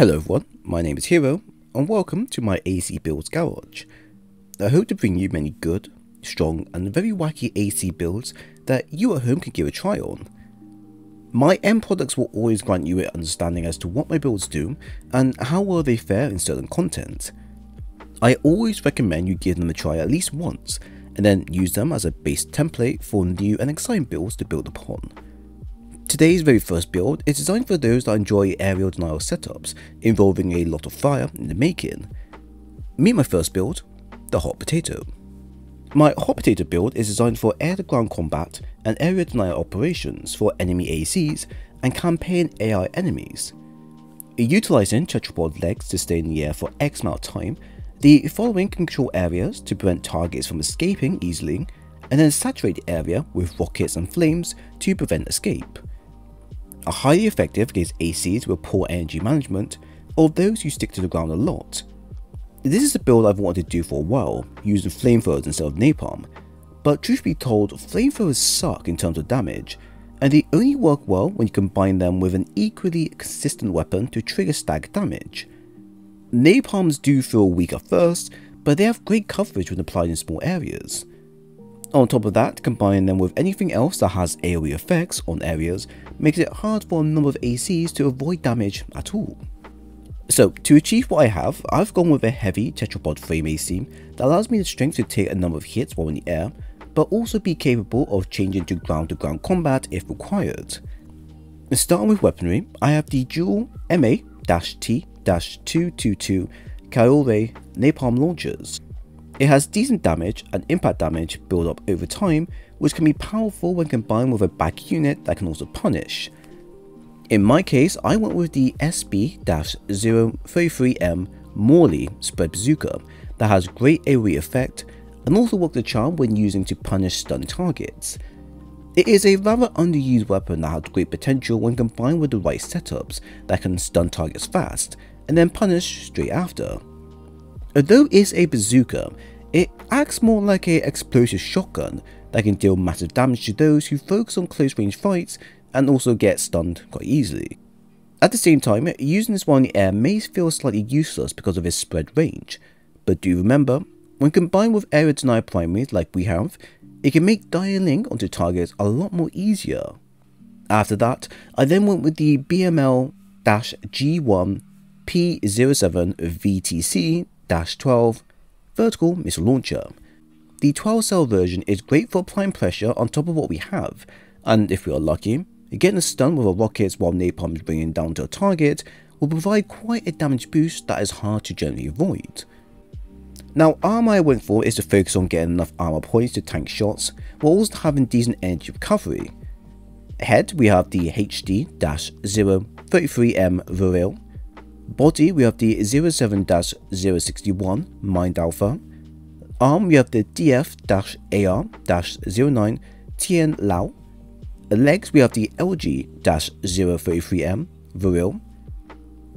Hello everyone, my name is Hero, and welcome to my AC Builds Garage. I hope to bring you many good, strong, and very wacky AC builds that you at home can give a try on. My end products will always grant you an understanding as to what my builds do and how well they fare in certain content. I always recommend you give them a try at least once, and then use them as a base template for new and exciting builds to build upon. Today's very first build is designed for those that enjoy aerial denial setups involving a lot of fire in the making. Meet my first build, the Hot Potato. My Hot Potato build is designed for air-to-ground combat and area denial operations for enemy ACs and campaign AI enemies. Utilising tetrapod legs to stay in the air for X amount of time, the following can control areas to prevent targets from escaping easily, and then saturate the area with rockets and flames to prevent escape are highly effective against ACs with poor energy management or those who stick to the ground a lot. This is a build I've wanted to do for a while, using flamethrowers instead of napalm, but truth be told, flamethrowers suck in terms of damage, and they only work well when you combine them with an equally consistent weapon to trigger stag damage. Napalms do feel weak at first, but they have great coverage when applied in small areas. On top of that, combining them with anything else that has AoE effects on areas makes it hard for a number of ACs to avoid damage at all. So to achieve what I have, I've gone with a heavy tetrapod frame AC that allows me the strength to take a number of hits while in the air, but also be capable of changing to ground to ground combat if required. Starting with weaponry, I have the dual MA-T-222 Kyorai napalm launchers. It has decent damage and impact damage build up over time, which can be powerful when combined with a back unit that can also punish. In my case, I went with the SB-033M Morley Spread Bazooka that has great AoE effect and also works a charm when using to punish stun targets. It is a rather underused weapon that has great potential when combined with the right setups that can stun targets fast and then punish straight after. Although it is a bazooka, it acts more like a explosive shotgun that can deal massive damage to those who focus on close range fights and also get stunned quite easily. At the same time, using this while in the air may feel slightly useless because of its spread range, but do remember, when combined with area denial primaries like we have, it can make dialing onto targets a lot more easier. After that, I then went with the BML-G1 P07 VTC 12 vertical missile launcher. The 12 cell version is great for applying pressure on top of what we have, and if we are lucky, getting a stun with a rocket while napalm is bringing down to a target will provide quite a damage boost that is hard to generally avoid. Now armor I went for is to focus on getting enough armor points to tank shots while also having decent energy recovery. Head we have the HD-033M Verrill, Body, we have the 07-061 Mind Alpha. Arm, we have the DF-AR-09 Tian Lao. Legs, we have the LG-033M Verrill.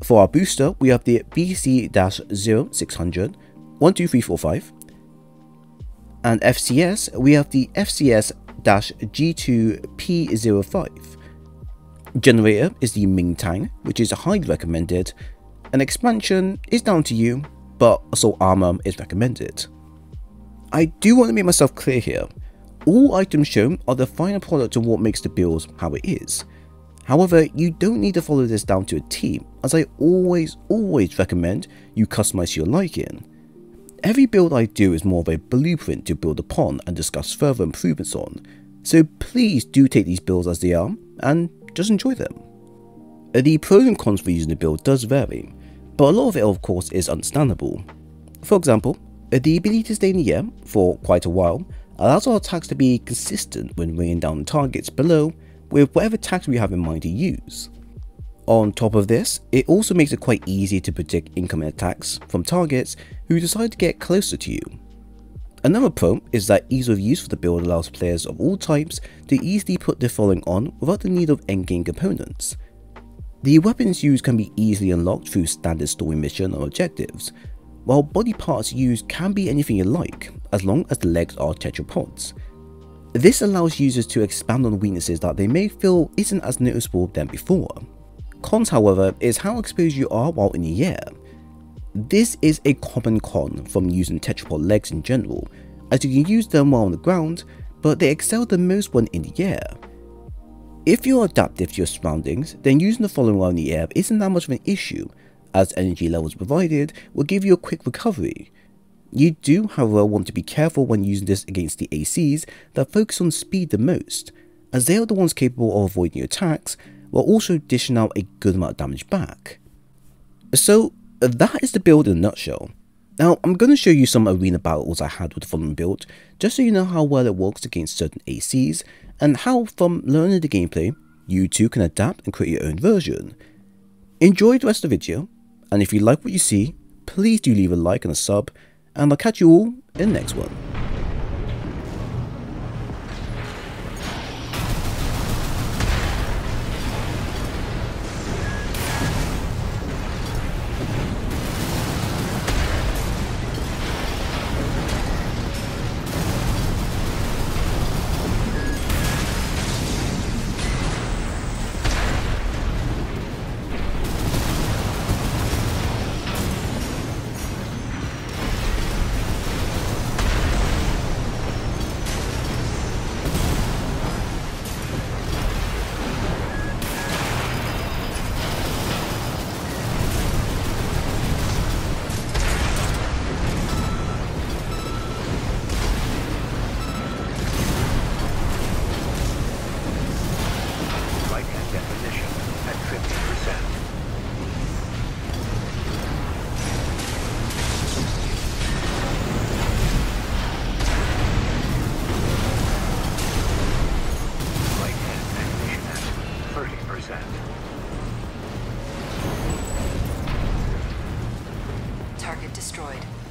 For our booster, we have the BC-0600 12345. And FCS, we have the FCS-G2P05. Generator is the Ming Tang, which is highly recommended an expansion is down to you, but assault armor is recommended. I do want to make myself clear here, all items shown are the final product of what makes the build how it is. However, you don't need to follow this down to a T, as I always, always recommend you customize your liking. Every build I do is more of a blueprint to build upon and discuss further improvements on, so please do take these builds as they are and just enjoy them. The pros and cons for using the build does vary, but a lot of it of course is understandable. For example, the ability to stay in the air for quite a while allows our attacks to be consistent when bringing down targets below with whatever attacks we have in mind to use. On top of this, it also makes it quite easy to predict incoming attacks from targets who decide to get closer to you. Another pro is that ease of use for the build allows players of all types to easily put their following on without the need of endgame components, the weapons used can be easily unlocked through standard story mission or objectives, while body parts used can be anything you like, as long as the legs are tetrapods. This allows users to expand on weaknesses that they may feel isn't as noticeable than before. Cons, however, is how exposed you are while in the air. This is a common con from using tetrapod legs in general, as you can use them while on the ground, but they excel the most when in the air. If you're adaptive to your surroundings, then using the following in the air isn't that much of an issue, as energy levels provided will give you a quick recovery. You do however want to be careful when using this against the ACs that focus on speed the most, as they are the ones capable of avoiding your attacks while also dishing out a good amount of damage back. So that is the build in a nutshell. Now I'm going to show you some arena battles I had with the following build, just so you know how well it works against certain ACs, and how from learning the gameplay, you too can adapt and create your own version. Enjoy the rest of the video, and if you like what you see, please do leave a like and a sub, and I'll catch you all in the next one. Destroyed.